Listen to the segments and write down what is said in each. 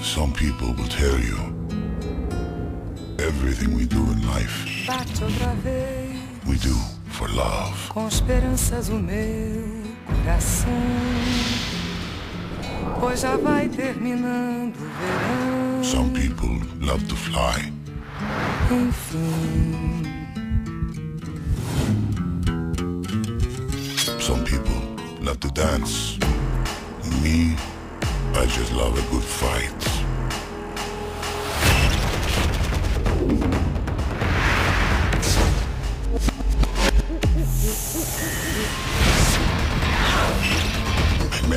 Some people will tell you everything we do in life, Bate outra vez we do for love. com esperanças o meu coração. Pois já vai terminando o verão. Some people love to fly. Enfim, Some people love to dance. Me, I just love a good fight.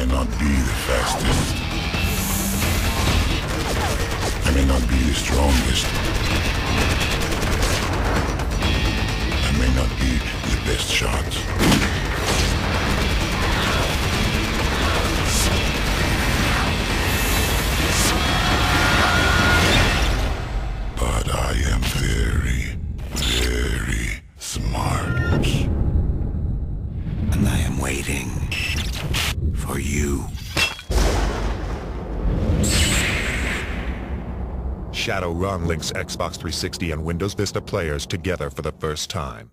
May not be the fastest. I may not be the strongest. I may not be the best shot. But I am very, very smart. And I am waiting for you. Shadowrun links Xbox 360 and Windows Vista players together for the first time.